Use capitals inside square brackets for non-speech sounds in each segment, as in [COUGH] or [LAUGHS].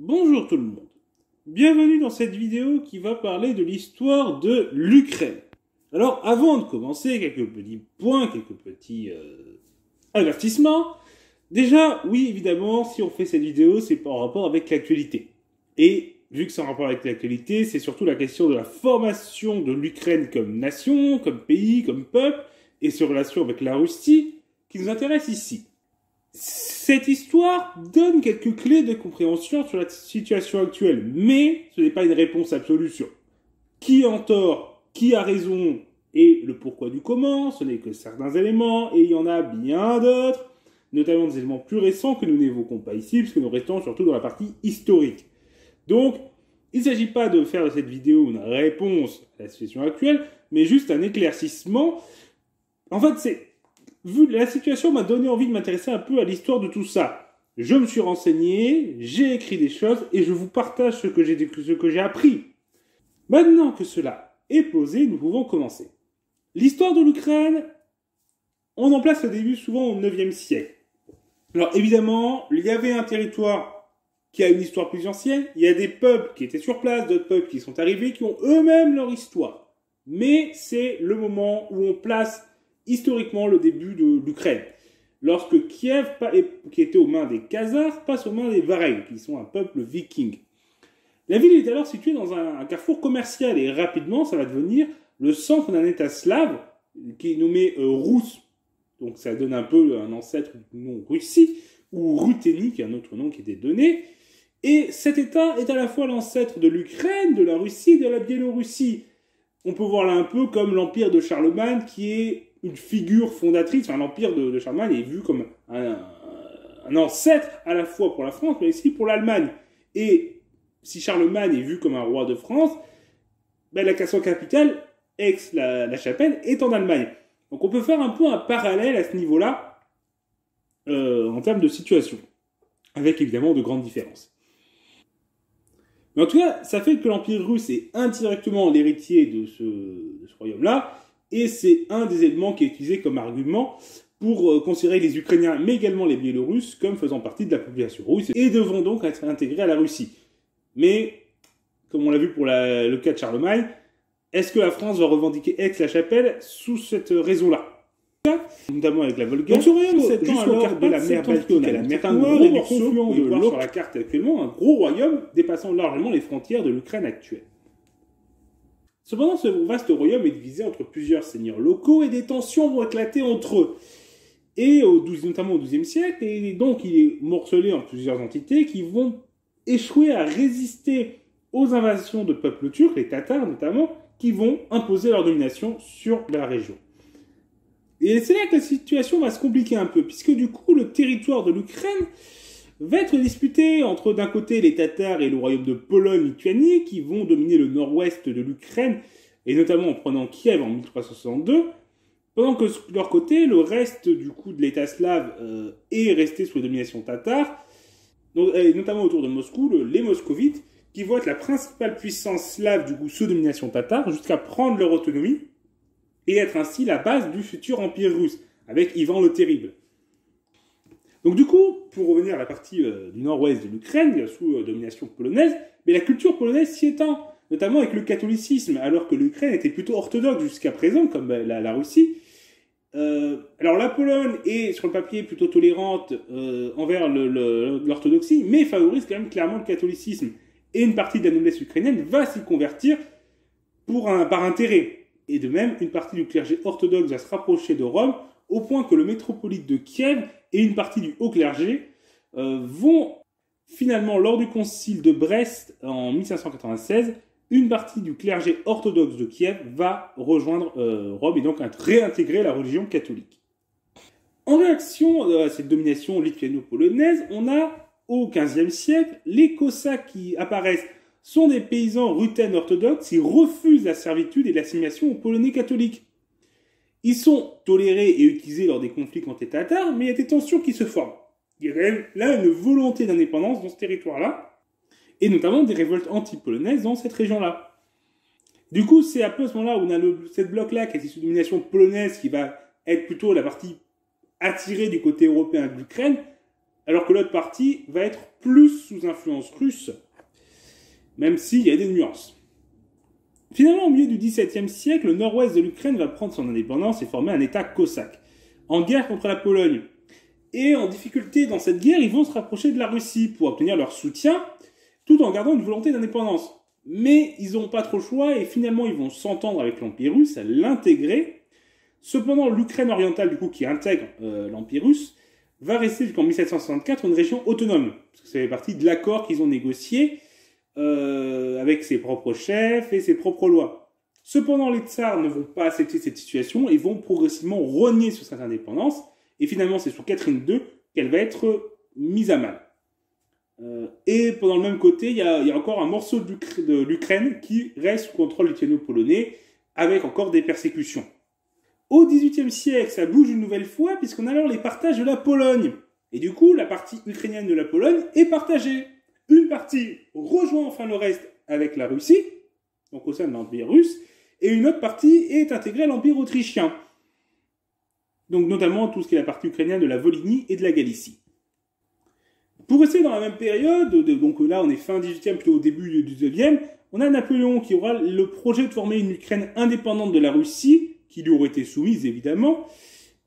Bonjour tout le monde. Bienvenue dans cette vidéo qui va parler de l'histoire de l'Ukraine. Alors avant de commencer, quelques petits points, quelques petits euh, avertissements. Déjà, oui, évidemment, si on fait cette vidéo, c'est en rapport avec l'actualité. Et vu que c'est en rapport avec l'actualité, c'est surtout la question de la formation de l'Ukraine comme nation, comme pays, comme peuple, et ses relations avec la Russie, qui nous intéresse ici. Cette histoire donne quelques clés de compréhension sur la situation actuelle, mais ce n'est pas une réponse absolue sur qui en tort, qui a raison et le pourquoi du comment, ce n'est que certains éléments, et il y en a bien d'autres, notamment des éléments plus récents que nous n'évoquons pas ici, puisque nous restons surtout dans la partie historique. Donc, il ne s'agit pas de faire de cette vidéo une réponse à la situation actuelle, mais juste un éclaircissement. En fait, c'est vu la situation m'a donné envie de m'intéresser un peu à l'histoire de tout ça. Je me suis renseigné, j'ai écrit des choses et je vous partage ce que j'ai ce que j'ai appris. Maintenant que cela est posé, nous pouvons commencer. L'histoire de l'Ukraine, on en place le début souvent au 9e siècle. Alors évidemment, il y avait un territoire qui a une histoire plus ancienne, il y a des peuples qui étaient sur place, d'autres peuples qui sont arrivés, qui ont eux-mêmes leur histoire. Mais c'est le moment où on place historiquement le début de l'Ukraine. Lorsque Kiev, qui était aux mains des Khazars, passe aux mains des Varegs, qui sont un peuple viking. La ville est alors située dans un, carrefour commercial et rapidement ça va devenir le centre d'un état slave qui est nommé euh. Donc ça donne un peu un ancêtre du nom Russie, ou Ruthénie, qui est un autre nom qui était donné. Et cet état est à la fois l'ancêtre de l'Ukraine, de la Russie, de la Biélorussie. On peut voir là un peu comme l'empire de Charlemagne qui est une figure fondatrice, l'empire de, Charlemagne est vu comme un, ancêtre à la fois pour la France, mais aussi pour l'Allemagne. Et si Charlemagne est vu comme un roi de France, ben, la casse capitale, Aix-la-Chapelle, est en Allemagne. Donc on peut faire un peu un parallèle à ce niveau-là, euh, en termes de situation, avec évidemment de grandes différences. Mais en tout cas, ça fait que l'Empire russe est indirectement l'héritier de ce royaume-là, et c'est un des éléments qui est utilisé comme argument pour euh, considérer les Ukrainiens, mais également les Biélorusses, comme faisant partie de la population russe, et devront donc être intégrés à la Russie. Mais, comme on l'a vu pour le cas de Charlemagne, est-ce que la France va revendiquer Aix-la-Chapelle sous cette raison-là? Notamment avec la Volga, donc de la mer Baltique à la mer et du confluent de sur la carte actuellement un gros royaume dépassant largement les frontières de l'Ukraine actuelle. Cependant, ce vaste royaume est divisé entre plusieurs seigneurs locaux et des tensions vont éclater entre eux. Et au 12, notamment au XIIe siècle, et donc il est morcelé en plusieurs entités qui vont échouer à résister aux invasions de peuples turcs, les Tatars notamment, qui vont imposer leur domination sur la région. Et c'est là que la situation va se compliquer un peu, puisque du coup le territoire de l'Ukraine va être disputé entre d'un côté les Tatars et le royaume de Pologne-Lituanie qui vont dominer le nord-ouest de l'Ukraine et notamment en prenant Kiev en 1362, pendant que de leur côté le reste du coup de l'État slave euh, est resté sous la domination tatare, et notamment autour de Moscou, les moscovites qui vont être la principale puissance slave du coup sous domination tatare jusqu'à prendre leur autonomie et être ainsi la base du futur empire russe avec Ivan le Terrible. Donc du coup, revenir à la partie euh, du nord-ouest de l'Ukraine, sous euh, domination polonaise, mais la culture polonaise s'y étend, notamment avec le catholicisme, alors que l'Ukraine était plutôt orthodoxe jusqu'à présent, comme euh, la, Russie. alors la Pologne est sur le papier plutôt tolérante envers l'orthodoxie, mais favorise quand même clairement le catholicisme. Et une partie de la noblesse ukrainienne va s'y convertir pour un, par intérêt. Et de même, une partie du clergé orthodoxe va se rapprocher de Rome au point que le métropolite de Kiev et une partie du haut clergé euh, vont finalement, lors du concile de Brest en 1596, une partie du clergé orthodoxe de Kiev va rejoindre euh, Rome et donc réintégrer la religion catholique. En réaction à cette domination lituano-polonaise, on a au XVe siècle les Cossacks qui apparaissent sont des paysans rutènes orthodoxes qui refusent la servitude et l'assimilation aux Polonais catholiques. Ils sont tolérés et utilisés lors des conflits contre les Tatars, mais il y a des tensions qui se forment. Il y a là une volonté d'indépendance dans ce territoire-là, et notamment des révoltes anti-polonaises dans cette région-là. Du coup, c'est un peu à ce moment-là où on a cette bloc-là qui est sous domination polonaise, qui va être plutôt la partie attirée du côté européen de l'Ukraine, alors que l'autre partie va être plus sous influence russe, même s'il y a des nuances. Finalement, au milieu du XVIIe siècle, le nord-ouest de l'Ukraine va prendre son indépendance et former un État cosaque, en guerre contre la Pologne. Et en difficulté dans cette guerre, ils vont se rapprocher de la Russie pour obtenir leur soutien, tout en gardant une volonté d'indépendance. Mais ils n'ont pas trop le choix et finalement ils vont s'entendre avec l'Empire russe l'intégrer. Cependant, l'Ukraine orientale, du coup, qui intègre euh, l'Empire russe, va rester jusqu'en 1764 une région autonome, parce que ça fait partie de l'accord qu'ils ont négocié euh, avec ses propres chefs et ses propres lois. Cependant, les tsars ne vont pas accepter cette situation et vont progressivement renier sur cette indépendance, et finalement c'est sous Catherine II qu'elle va être mise à mal. Euh, et pendant le même côté, il y a, encore un morceau de l'Ukraine qui reste sous contrôle lituano-polonais, avec encore des persécutions. Au XVIIIe siècle, ça bouge une nouvelle fois, puisqu'on a alors les partages de la Pologne. Et du coup, la partie ukrainienne de la Pologne est partagée. Rejoint enfin le reste avec la Russie, donc au sein de l'Empire russe, et une autre partie est intégrée à l'Empire autrichien. Donc notamment tout ce qui est la partie ukrainienne de la Volhynie et de la Galicie. Pour rester dans la même période, donc là on est fin 18e, plutôt au début du 19e, on a Napoléon qui aura le projet de former une Ukraine indépendante de la Russie, qui lui aurait été soumise évidemment,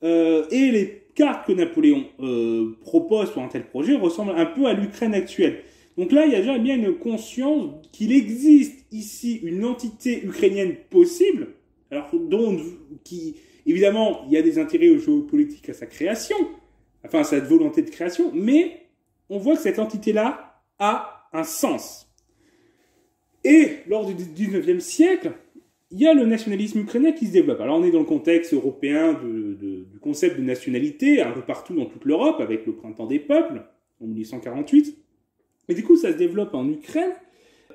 euh, et les cartes que Napoléon euh, propose pour un tel projet ressemblent un peu à l'Ukraine actuelle. Donc là, il y a déjà bien une conscience qu'il existe ici une entité ukrainienne possible, alors dont, qui, évidemment, il y a des intérêts géopolitiques à sa création, enfin à cette volonté de création, mais on voit que cette entité-là a un sens. Et lors du 19e siècle, il y a le nationalisme ukrainien qui se développe. Alors on est dans le contexte européen du concept de nationalité, un peu partout dans toute l'Europe, avec le printemps des peuples, en 1848. Et du coup, ça se développe en Ukraine.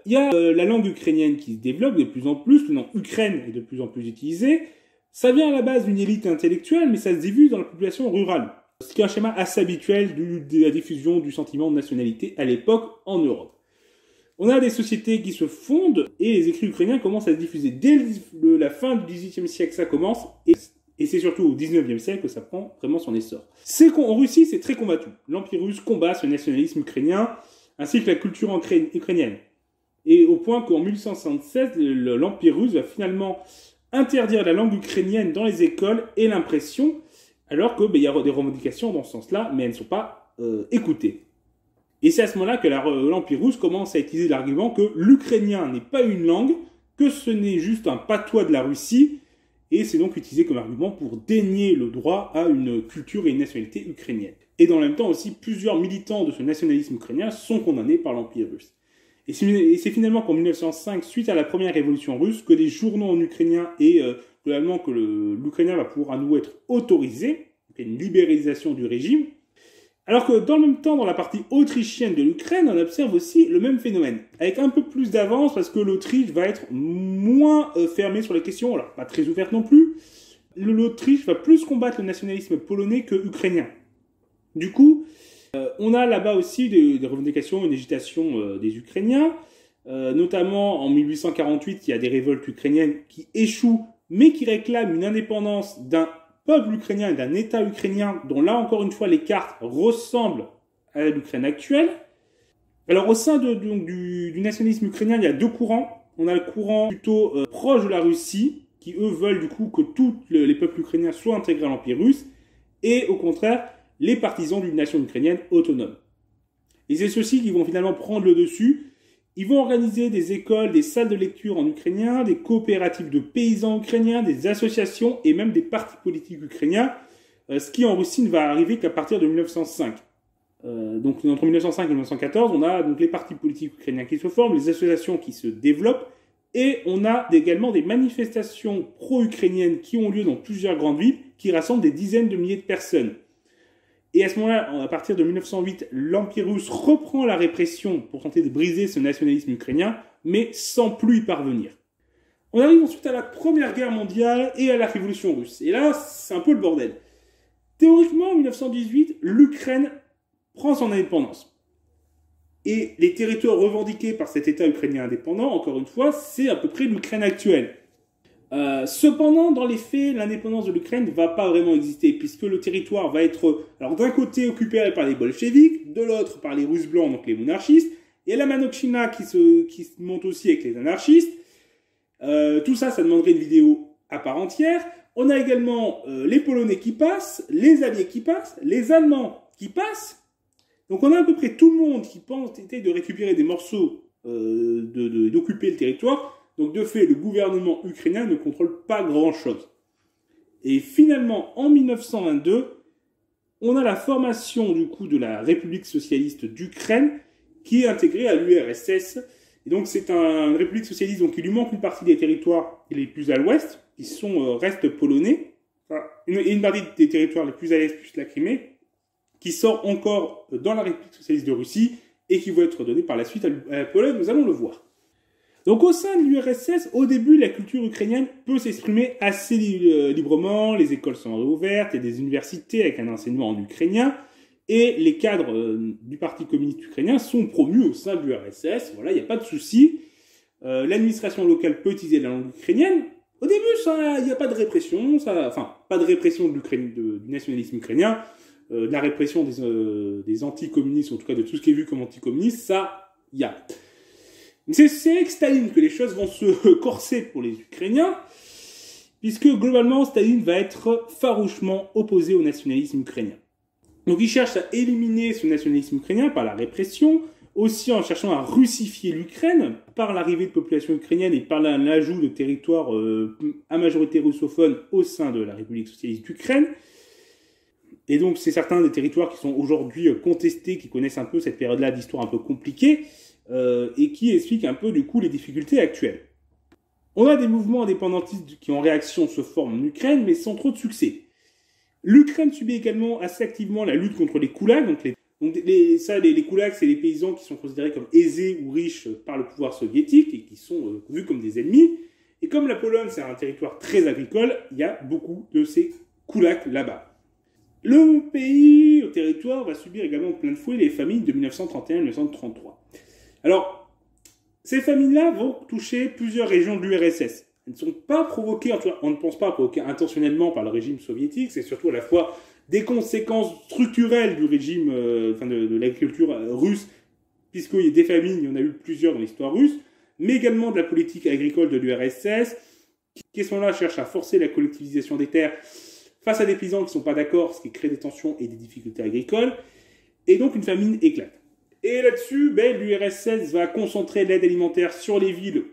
Il y a euh, la langue ukrainienne qui se développe de plus en plus, le nom Ukraine est de plus en plus utilisé. Ça vient à la base d'une élite intellectuelle, mais ça se diffuse dans la population rurale. Ce qui est un schéma assez habituel de la diffusion du sentiment de nationalité à l'époque en Europe. On a des sociétés qui se fondent et les écrits ukrainiens commencent à se diffuser. Dès la fin du XVIIIe siècle, ça commence et, c'est surtout au XIXe siècle que ça prend vraiment son essor. C'est qu'en Russie, c'est très combattu. L'Empire russe combat ce nationalisme ukrainien ainsi que la culture ukrainienne. Et au point qu'en 1876, l'Empire russe va finalement interdire la langue ukrainienne dans les écoles et l'impression, alors qu'il ben, y a des revendications dans ce sens-là, mais elles ne sont pas euh, écoutées. Et c'est à ce moment-là que l'Empire russe commence à utiliser l'argument que l'ukrainien n'est pas une langue, que ce n'est juste un patois de la Russie, et c'est donc utilisé comme argument pour dénier le droit à une culture et une nationalité ukrainienne. Et dans le même temps aussi, plusieurs militants de ce nationalisme ukrainien sont condamnés par l'Empire russe. Et c'est finalement qu'en 1905, suite à la première révolution russe, que des journaux en ukrainien et euh, globalement que l'ukrainien va pouvoir à nouveau être autorisé, une libéralisation du régime, alors que dans le même temps, dans la partie autrichienne de l'Ukraine, on observe aussi le même phénomène, avec un peu plus d'avance parce que l'Autriche va être moins euh, fermée sur les questions, alors pas très ouverte non plus. L'Autriche va plus combattre le nationalisme polonais que ukrainien. Du coup, euh, on a là-bas aussi des, revendications, une agitation euh, des Ukrainiens, notamment en 1848, il y a des révoltes ukrainiennes qui échouent, mais qui réclament une indépendance d'un peuple ukrainien et d'un État ukrainien dont là encore une fois les cartes ressemblent à l'Ukraine actuelle. Alors au sein du, nationalisme ukrainien, il y a deux courants. On a le courant plutôt euh, proche de la Russie, qui eux veulent du coup que tous les peuples ukrainiens soient intégrés à l'Empire russe, et au contraire, les partisans d'une nation ukrainienne autonome. Et c'est ceux-ci qui vont finalement prendre le dessus ils vont organiser des écoles, des salles de lecture en ukrainien, des coopératives de paysans ukrainiens, des associations et même des partis politiques ukrainiens, euh, ce qui en Russie ne va arriver qu'à partir de 1905. Euh, donc entre 1905 et 1914, on a donc les partis politiques ukrainiens qui se forment, les associations qui se développent, et on a également des manifestations pro-ukrainiennes qui ont lieu dans plusieurs grandes villes, qui rassemblent des dizaines de milliers de personnes. Et à ce moment-là, à partir de 1908, l'Empire russe reprend la répression pour tenter de briser ce nationalisme ukrainien, mais sans plus y parvenir. On arrive ensuite à la Première Guerre mondiale et à la Révolution russe. Et là, c'est un peu le bordel. Théoriquement, en 1918, l'Ukraine prend son indépendance. Et les territoires revendiqués par cet État ukrainien indépendant, encore une fois, c'est à peu près l'Ukraine actuelle. Euh, cependant, dans les faits, l'indépendance de l'Ukraine ne va pas vraiment exister, puisque le territoire va être, d'un côté occupé par les bolcheviks, de l'autre par les Russes blancs, donc les monarchistes, et la Manokchina qui se, monte aussi avec les anarchistes. Euh, tout ça, ça demanderait une vidéo à part entière. On a également euh, les Polonais qui passent, les Alliés qui passent, les Allemands qui passent. Donc on a à peu près tout le monde qui pense tenter de récupérer des morceaux, d'occuper le territoire. Donc de fait, le gouvernement ukrainien ne contrôle pas grand-chose. Et finalement, en 1922, on a la formation du coup de la République socialiste d'Ukraine qui est intégrée à l'URSS. Et donc c'est un, une République socialiste donc il lui manque une partie des territoires les plus à l'ouest, qui sont euh, restent polonais, enfin, une, partie des territoires les plus à l'est plus la Crimée, qui sort encore dans la République socialiste de Russie et qui vont être donnés par la suite à la Pologne. Nous allons le voir. Donc au sein de l'URSS, au début, la culture ukrainienne peut s'exprimer assez euh, librement, les écoles sont réouvertes, il y a des universités avec un enseignement en ukrainien, et les cadres euh, du Parti communiste ukrainien sont promus au sein de l'URSS, voilà, il n'y a pas de souci. Euh, l'administration locale peut utiliser la langue ukrainienne. Au début, il n'y a pas de répression, ça, enfin, pas de répression de du nationalisme ukrainien, de la répression des, des anticommunistes, en tout cas de tout ce qui est vu comme anticommuniste, ça, il y a. C'est avec Staline que les choses vont se [LAUGHS] corser pour les Ukrainiens, puisque globalement, Staline va être farouchement opposé au nationalisme ukrainien. Donc il cherche à éliminer ce nationalisme ukrainien par la répression, aussi en cherchant à russifier l'Ukraine par l'arrivée de populations ukrainiennes et par l'ajout de territoires euh, à majorité russophone au sein de la République socialiste d'Ukraine. Et donc c'est certains des territoires qui sont aujourd'hui contestés, qui connaissent un peu cette période-là d'histoire un peu compliquée. Euh, et qui explique un peu du coup les difficultés actuelles. On a des mouvements indépendantistes qui en réaction se forment en Ukraine, mais sans trop de succès. L'Ukraine subit également assez activement la lutte contre les koulaks. Donc, les, donc ça, les, les c'est les paysans qui sont considérés comme aisés ou riches par le pouvoir soviétique et qui sont euh, vus comme des ennemis. Et comme la Pologne, c'est un territoire très agricole, il y a beaucoup de ces koulaks là-bas. Le pays, le territoire, va subir également plein de fouet les famines de 1931-1933. Alors, ces famines-là vont toucher plusieurs régions de l'URSS. Elles ne sont pas provoquées, on ne pense pas provoquées intentionnellement par le régime soviétique, c'est surtout à la fois des conséquences structurelles du régime, euh, enfin de, l'agriculture euh, russe, puisqu'il y a des famines, il y en a eu plusieurs dans l'histoire russe, mais également de la politique agricole de l'URSS, qui à ce moment-là cherche à forcer la collectivisation des terres face à des paysans qui ne sont pas d'accord, ce qui crée des tensions et des difficultés agricoles, et donc une famine éclate. Et là-dessus, ben, l'URSS va concentrer l'aide alimentaire sur les villes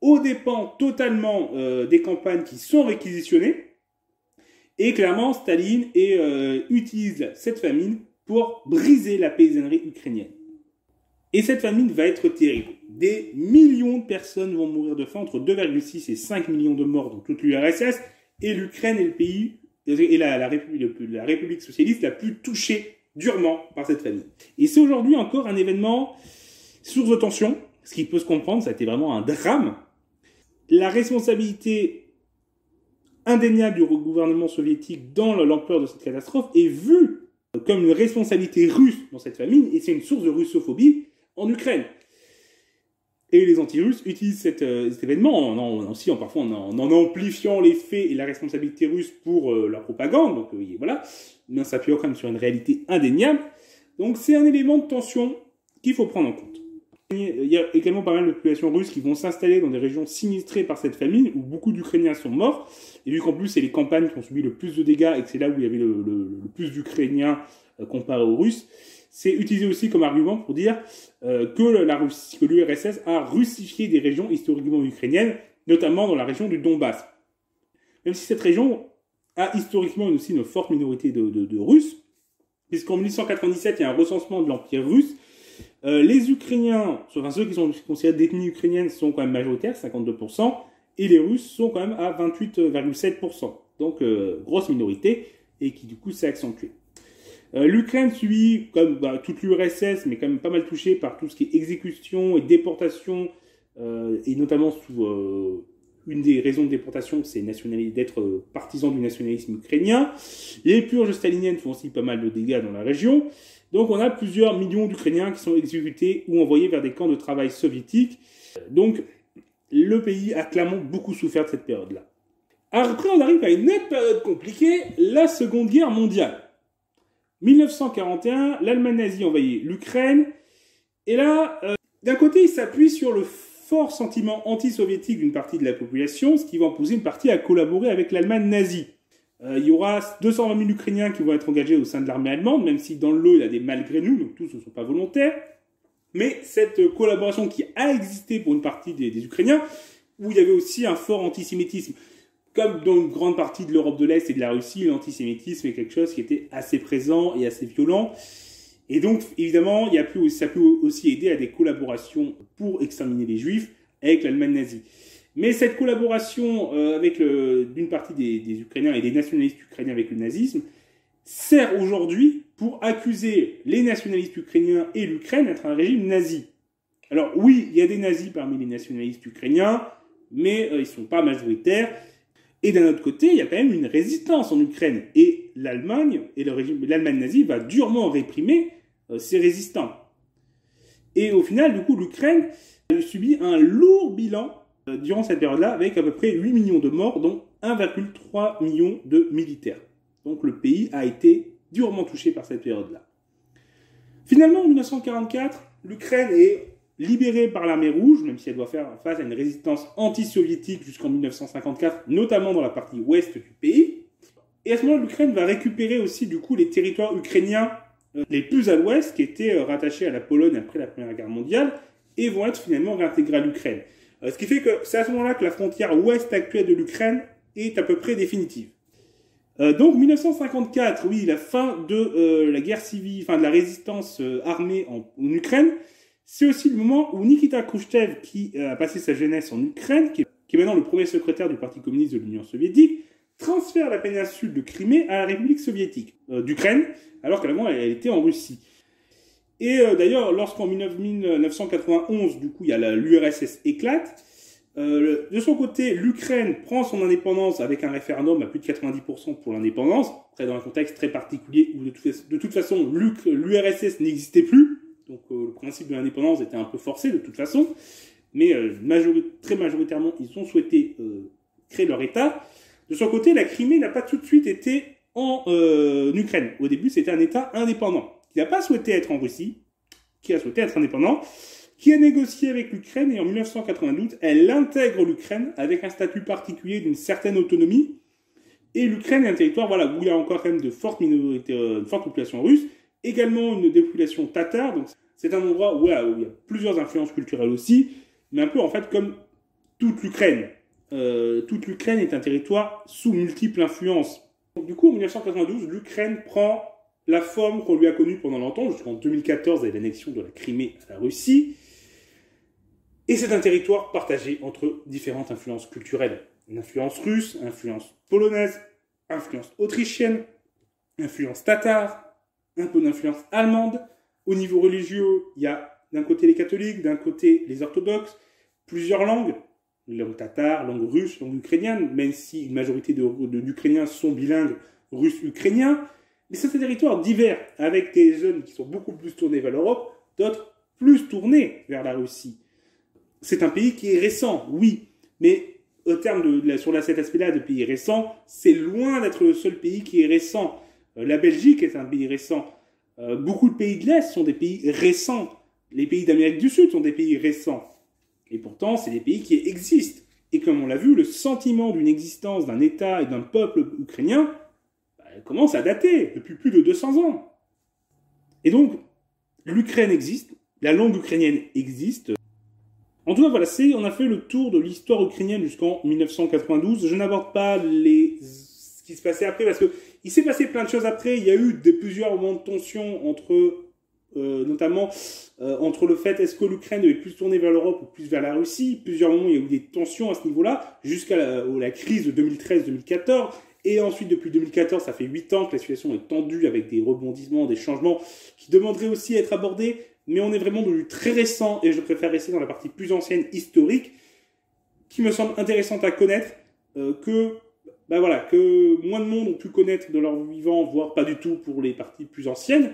au dépens totalement euh, des campagnes qui sont réquisitionnées. Et clairement, Staline euh, utilise cette famine pour briser la paysannerie ukrainienne. Et cette famine va être terrible. Des millions de personnes vont mourir de faim, entre 2,6 et 5 millions de morts dans toute l'URSS. Et l'Ukraine est le pays, et la, République, la République socialiste la plus touchée durement par cette famille. Et c'est aujourd'hui encore un événement source de tension, ce qui peut se comprendre, ça a été vraiment un drame. La responsabilité indéniable du gouvernement soviétique dans l'ampleur de cette catastrophe est vue comme une responsabilité russe dans cette famine, et c'est une source de russophobie en Ukraine. Et les anti-russes utilisent euh, cet événement en, amplifiant les faits et la responsabilité russe pour euh, leur propagande. Donc euh, voilà, mais en s'appuyant quand même sur une réalité indéniable. Donc c'est un élément de tension qu'il faut prendre en compte. Il y a également pas mal de populations russes qui vont s'installer dans des régions sinistrées par cette famine, où beaucoup d'Ukrainiens sont morts. Et vu qu'en plus c'est les campagnes qui ont subi le plus de dégâts et que c'est là où il y avait le, le plus d'Ukrainiens comparé aux Russes, c'est utilisé aussi comme argument pour dire euh, que l'URSS a russifié des régions historiquement ukrainiennes, notamment dans la région du Donbass. Même si cette région a historiquement aussi une forte minorité de, de, Russes, puisqu'en 1897, il y a un recensement de l'Empire russe, euh, les Ukrainiens, enfin ceux qui sont considérés d'ethnie ukrainienne, sont quand même majoritaires, 52%, et les Russes sont quand même à 28,7%. Donc, euh, grosse minorité, et qui du coup s'est accentuée. Euh, L'Ukraine subit, comme bah, toute l'URSS, mais quand même pas mal touchée par tout ce qui est exécution et déportation, euh, et notamment sous euh, une des raisons de déportation, c'est d'être partisan du nationalisme ukrainien. Les purges staliniennes font aussi pas mal de dégâts dans la région. Donc on a plusieurs millions d'Ukrainiens qui sont exécutés ou envoyés vers des camps de travail soviétiques. Donc le pays a clairement beaucoup souffert de cette période-là. Après, on arrive à une autre période compliquée, la Seconde Guerre mondiale. 1941, l'Allemagne nazie envahit l'Ukraine, et là, euh, d'un côté, il s'appuie sur le fort sentiment anti-soviétique d'une partie de la population, ce qui va pousser une partie à collaborer avec l'Allemagne nazie. Euh, il y aura 220 000 Ukrainiens qui vont être engagés au sein de l'armée allemande, même si dans le lot, il y a des malgré nous, donc tous ne sont pas volontaires. Mais cette collaboration qui a existé pour une partie des Ukrainiens, où il y avait aussi un fort antisémitisme, comme dans une grande partie de l'Europe de l'Est et de la Russie, l'antisémitisme est quelque chose qui était assez présent et assez violent. Et donc, évidemment, il y a ça peut aussi aider à des collaborations pour exterminer les Juifs avec l'Allemagne nazie. Mais cette collaboration euh, avec d'une partie des, des, Ukrainiens et des nationalistes ukrainiens avec le nazisme sert aujourd'hui pour accuser les nationalistes ukrainiens et l'Ukraine d'être un régime nazi. Alors oui, il y a des nazis parmi les nationalistes ukrainiens, mais euh, ils ne sont pas majoritaires. Et d'un autre côté, il y a quand même une résistance en Ukraine. Et l'Allemagne et le régime, l'Allemagne nazie va durement réprimer euh, ces résistants. Et au final, du coup, l'Ukraine a subi un lourd bilan euh, durant cette période-là, avec à peu près 8 millions de morts, dont 1,3 million de militaires. Donc le pays a été durement touché par cette période-là. Finalement, en 1944, l'Ukraine est libérée par l'armée rouge, même si elle doit faire face à une résistance anti-soviétique jusqu'en 1954, notamment dans la partie ouest du pays. Et à ce moment-là, l'Ukraine va récupérer aussi du coup les territoires ukrainiens euh, les plus à l'ouest, qui étaient euh, rattachés à la Pologne après la Première Guerre mondiale, et vont être finalement réintégrés à l'Ukraine. Euh, ce qui fait que c'est à ce moment-là que la frontière ouest actuelle de l'Ukraine est à peu près définitive. donc 1954, oui, la fin de la guerre civile, enfin de la résistance armée en, en Ukraine, c'est aussi le moment où Nikita Khrushchev, qui a passé sa jeunesse en Ukraine, qui est, maintenant le premier secrétaire du Parti communiste de l'Union soviétique, transfère la péninsule de Crimée à la République soviétique d'Ukraine, alors qu'avant elle était en Russie. Et euh, d'ailleurs, lorsqu'en 1991, du coup, il y a l'URSS éclate, euh, de son côté, l'Ukraine prend son indépendance avec un référendum à plus de 90% pour l'indépendance, après dans un contexte très particulier où de toute façon l'URSS n'existait plus, donc euh, le principe de l'indépendance était un peu forcé de toute façon, mais très majoritairement ils ont souhaité créer leur État. De son côté, la Crimée n'a pas tout de suite été en Ukraine. Au début, c'était un État indépendant qui n'a pas souhaité être en Russie, qui a souhaité être indépendant, qui a négocié avec l'Ukraine et en 1992, elle intègre l'Ukraine avec un statut particulier d'une certaine autonomie. Et l'Ukraine est un territoire où il y a encore quand même de fortes minorités, euh, une forte population russe, également une population tatar. Donc c'est un endroit où, il y a plusieurs influences culturelles aussi, mais un peu en fait comme toute l'Ukraine. Euh, toute l'Ukraine est un territoire sous multiples influences. du coup, en 1992, l'Ukraine prend la forme qu'on lui a connue pendant longtemps, jusqu'en 2014 avec l'annexion de la Crimée à la Russie. Et c'est un territoire partagé entre différentes influences culturelles. Une influence russe, influence polonaise, influence autrichienne, influence tatare, un peu d'influence allemande. Au niveau religieux, il y a d'un côté les catholiques, d'un côté les orthodoxes, plusieurs langues, langue tatare, langue russe, langue ukrainienne, même si une majorité d'Ukrainiens de, sont bilingues russe-ukrainien. Mais c'est un territoire divers, avec des jeunes qui sont beaucoup plus tournés vers l'Europe, d'autres plus tournés vers la Russie. C'est un pays qui est récent, oui, mais au terme de, sur cet aspect-là de pays récent, c'est loin d'être le seul pays qui est récent. Euh, la Belgique est un pays récent. Euh, beaucoup de pays de l'Est sont des pays récents. Les pays d'Amérique du Sud sont des pays récents. Et pourtant, c'est des pays qui existent. Et comme on l'a vu, le sentiment d'une existence d'un État et d'un peuple ukrainien commence à dater depuis plus de 200 ans. Et donc, l'Ukraine existe, la langue ukrainienne existe. En tout cas, voilà, on a fait le tour de l'histoire ukrainienne jusqu'en 1992. Je n'aborde pas les, qui se passait après parce que il s'est passé plein de choses après. Il y a eu des, plusieurs moments de tension entre, euh, notamment euh, entre le fait est-ce que l'Ukraine devait plus tourner vers l'Europe ou plus vers la Russie? Plusieurs moments, il y a eu des tensions à ce niveau-là jusqu'à la, crise de 2013-2014. Et ensuite, depuis 2014, ça fait 8 ans que la situation est tendue avec des rebondissements, des changements qui demanderaient aussi à être abordés. Mais on est vraiment dans du très récent et je préfère rester dans la partie plus ancienne, historique, qui me semble intéressante à connaître, euh, que, bah voilà, que moins de monde ont pu connaître de leur vivant, voire pas du tout pour les parties plus anciennes.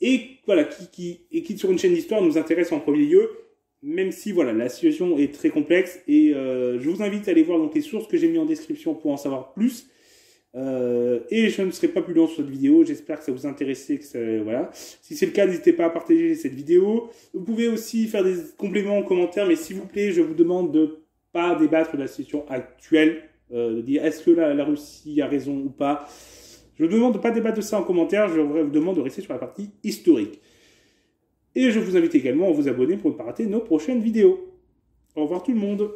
Et voilà, qui, sur une chaîne d'histoire nous intéresse en premier lieu. même si voilà la situation est très complexe et euh, je vous invite à aller voir les sources que j'ai mis en description pour en savoir plus. Euh, et je ne serai pas plus long sur cette vidéo. J'espère que ça vous intéressait. Si c'est le cas, n'hésitez pas à partager cette vidéo. Vous pouvez aussi faire des compléments en commentaire, mais s'il vous plaît, je vous demande de pas débattre de la situation actuelle, de dire est-ce que la, Russie a raison ou pas? Je vous demande de pas débattre de ça en commentaire. Je vous demande de rester sur la partie historique. Et je vous invite également à vous abonner pour ne pas rater nos prochaines vidéos. Au revoir tout le monde